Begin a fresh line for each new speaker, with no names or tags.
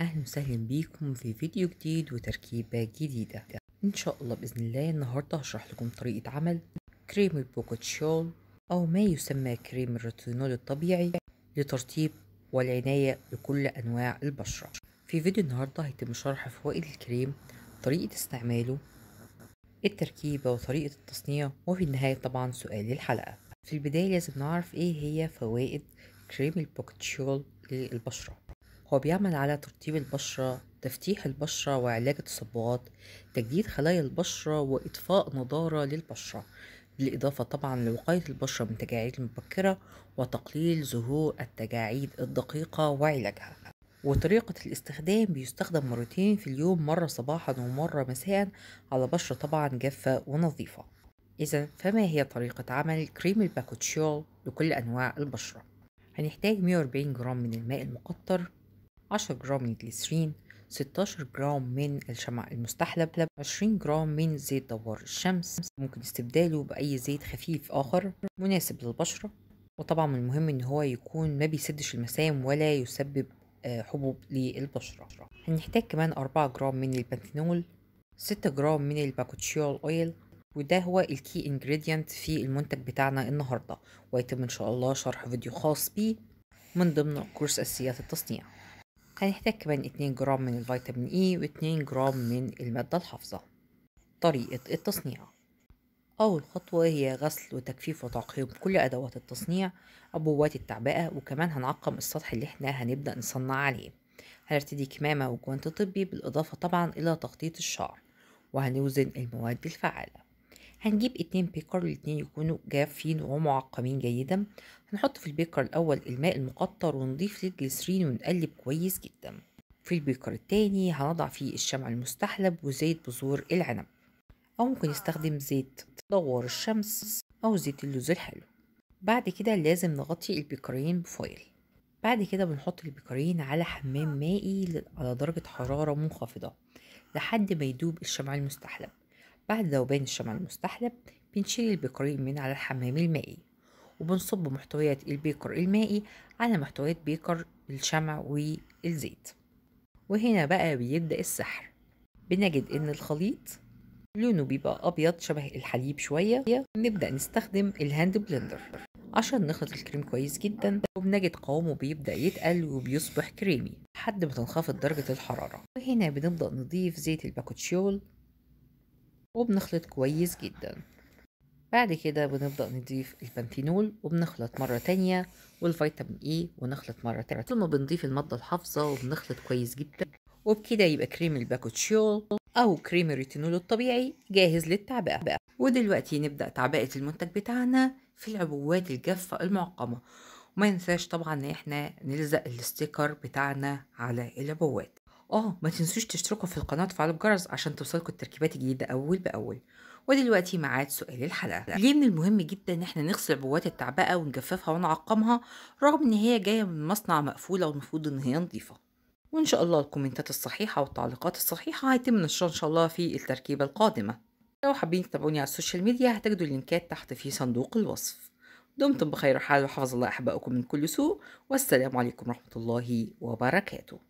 أهلا وسهلا بيكم في فيديو جديد وتركيبة جديدة. إن شاء الله بإذن الله النهاردة هشرح لكم طريقة عمل كريم البوكوتشول أو ما يسمى كريم الريتينول الطبيعي لترطيب والعناية بكل أنواع البشرة. في فيديو النهاردة هيتم شرح فوائد الكريم طريقة استعماله التركيبة وطريقة التصنيع وفي النهاية طبعا سؤال الحلقة. في البداية لازم نعرف إيه هي فوائد كريم البوكتشول للبشرة. هو بيعمل على ترطيب البشرة تفتيح البشرة وعلاج التصبغات تجديد خلايا البشرة وإضفاء نضارة للبشرة بالإضافة طبعا لوقاية البشرة من تجاعيد مبكرة وتقليل ظهور التجاعيد الدقيقة وعلاجها. وطريقة الاستخدام بيستخدم مرتين في اليوم مرة صباحا ومرة مساء على بشرة طبعا جافة ونظيفة. إذا فما هي طريقة عمل كريم ال bakuchiol لكل أنواع البشرة؟ هنحتاج 140 جرام من الماء المقطر 10 جرام من الجليسرين 16 جرام من الشمع المستحلب 20 جرام من زيت دوار الشمس ممكن استبداله بأي زيت خفيف آخر مناسب للبشرة. وطبعا من المهم إن هو يكون ما بيسدش المسام ولا يسبب حبوب للبشرة. هنحتاج كمان 4 جرام من البنتينول 6 جرام من ال bakuchiol oil وده هو ال key ingredient في المنتج بتاعنا النهاردة. ويتم إن شاء الله شرح فيديو خاص بيه من ضمن كورس أساسيات التصنيع. هنحتاج كمان 2 جرام من الفيتامين E و2 جرام من المادة الحافظة. طريقة التصنيع. أول خطوة هي غسل وتجفيف وتعقيم كل أدوات التصنيع أدوات التعبئة وكمان هنعقم السطح اللي إحنا هنبدأ نصنع عليه. هنرتدي كمامة وجوانت طبي بالإضافة طبعا إلى تخطيط الشعر وهنوزن المواد الفعالة هنجيب اتنين beaker الاتنين يكونوا جافين ومعقمين جيدا. هنحط في ال beaker الأول الماء المقطر ونضيف فيه الجليسرين ونقلب كويس جدا. في ال beaker التاني هنضع فيه الشمع المستحلب وزيت بذور العنب. أو ممكن نستخدم زيت دوار الشمس أو زيت اللوز الحلو. بعد كده لازم نغطي البيكرين ب foil. بعد كده بنحط البيكرين على حمام مائي على درجة حرارة منخفضة لحد ما يدوب الشمع المستحلب. بعد ذوبان الشمع المستحلب بنشيل البيكرين من على الحمام المائي وبنصب محتويات ال beaker المائي على محتويات beaker الشمع والزيت. وهنا بقى بيبدأ السحر. بنجد إن الخليط لونه بيبقى أبيض شبه الحليب شوية. نبدأ نستخدم ال hand blender عشان نخلط الكريم كويس جدا. وبنجد قوامه بيبدأ يتقل وبيصبح كريمي لحد ما تنخفض درجة الحرارة. وهنا بنبدأ نضيف زيت ال bakuchiol وبنخلط كويس جدا. بعد كده بنبدأ نضيف البنتينول وبنخلط مرة تانية والفيتامين E ونخلط مرة تانية. ثم بنضيف المادة الحافظة وبنخلط كويس جدا. وبكده يبقى كريم ال bakuchiol أو كريم الريتينول الطبيعي جاهز للتعبئة. ودلوقتي نبدأ تعبئة المنتج بتاعنا في العبوات الجافة المعقمة. وما ننساش طبعا إن إحنا نلزق ال sticker بتاعنا على العبوات. آه ما تنسوش تشتركوا في القناة وتفعلوا الجرس عشان توصلكوا التركيبات الجديدة أول بأول. ودلوقتي ميعاد سؤال الحلقة. ليه من المهم جدا إن إحنا نغسل عبوات التعبئة ونجففها ونعقمها رغم إن هي جاية من مصنع مقفولة والمفروض إن هي نظيفة؟ وإن شاء الله الكومنتات الصحيحة والتعليقات الصحيحة هيتم نشرها إن شاء الله في التركيبة القادمة. لو حابين تتابعوني على ال social media هتجدوا اللينكات تحت في صندوق الوصف. دمتم بخير حال وحفظ الله أحبائكم من كل سوء والسلام عليكم ورحمة الله وبركاته.